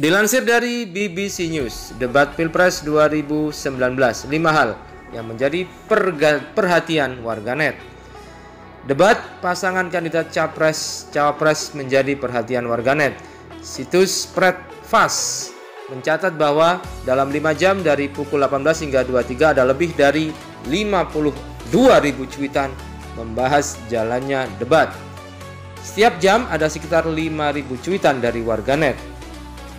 Dilansir dari BBC News, debat Pilpres 2019, lima hal yang menjadi perhatian warganet. Debat pasangan kandidat capres cawapres menjadi perhatian warganet. Situs Fast mencatat bahwa dalam 5 jam dari pukul 18 hingga 23 ada lebih dari 52 ribu cuitan membahas jalannya debat. Setiap jam ada sekitar 5.000 cuitan dari warganet.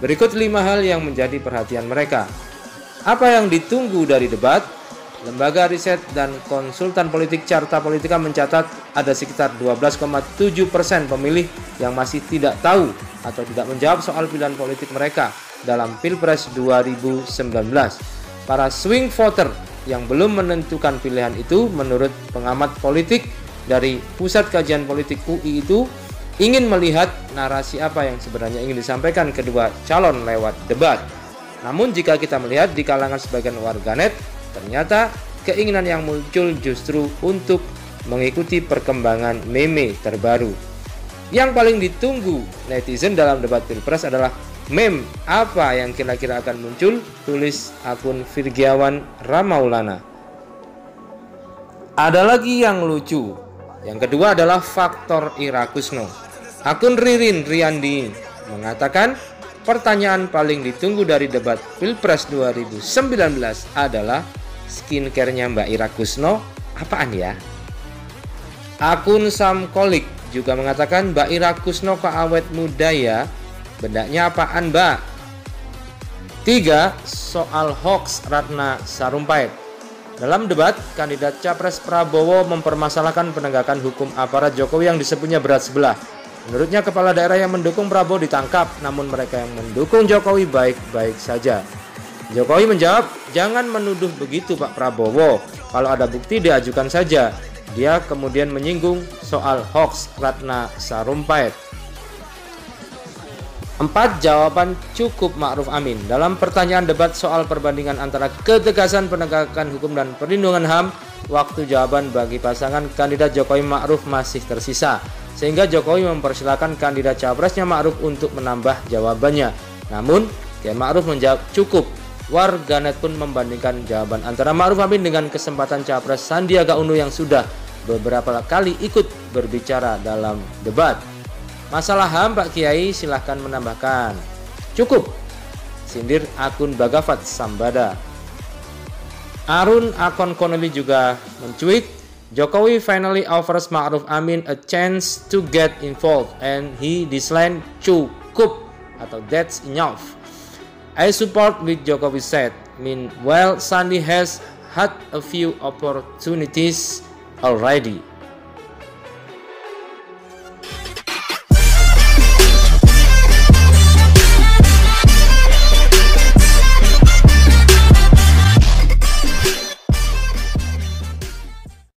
Berikut lima hal yang menjadi perhatian mereka. Apa yang ditunggu dari debat? Lembaga riset dan konsultan politik Carta Politika mencatat ada sekitar 12,7 persen pemilih yang masih tidak tahu atau tidak menjawab soal pilihan politik mereka dalam Pilpres 2019. Para swing voter yang belum menentukan pilihan itu menurut pengamat politik dari Pusat Kajian Politik UI itu ingin melihat narasi apa yang sebenarnya ingin disampaikan kedua calon lewat debat. Namun jika kita melihat di kalangan sebagian warganet, ternyata keinginan yang muncul justru untuk mengikuti perkembangan meme terbaru. Yang paling ditunggu netizen dalam debat pilpres adalah meme apa yang kira-kira akan muncul, tulis akun Virgiawan Ramaulana. Ada lagi yang lucu. Yang kedua adalah faktor Irakusno. Akun Ririn Riandi mengatakan pertanyaan paling ditunggu dari debat Pilpres 2019 adalah skincare-nya Mbak Ira Kusno apaan ya? Akun Sam Kolik juga mengatakan Mbak Ira Kusno kok awet muda ya? Bendanya apaan Mbak? Tiga, soal hoax Ratna Sarumpait. Dalam debat, kandidat Capres Prabowo mempermasalahkan penegakan hukum aparat Jokowi yang disebutnya berat sebelah. Menurutnya kepala daerah yang mendukung Prabowo ditangkap, namun mereka yang mendukung Jokowi baik-baik saja. Jokowi menjawab, jangan menuduh begitu Pak Prabowo. Kalau ada bukti diajukan saja. Dia kemudian menyinggung soal hoax Ratna Sarumpait. Empat jawaban cukup Ma'ruf Amin dalam pertanyaan debat soal perbandingan antara ketegasan penegakan hukum dan perlindungan HAM. Waktu jawaban bagi pasangan kandidat Jokowi Ma'ruf masih tersisa sehingga Jokowi mempersilahkan kandidat capresnya Ma'ruf untuk menambah jawabannya. Namun, Kiai Ma'ruf menjawab cukup. Warganet pun membandingkan jawaban antara Ma'ruf Amin dengan kesempatan capres Sandiaga Uno yang sudah beberapa kali ikut berbicara dalam debat. Masalah HAM Pak Kiai silahkan menambahkan. Cukup. Sindir akun Bagafat Sambada. Arun Akon Konoli juga mencuit Jokowi finally offers Ma'ruf Amin a chance to get involved and he declined cukup atau that's enough. I support with Jokowi said. Meanwhile, Sandi has had a few opportunities already.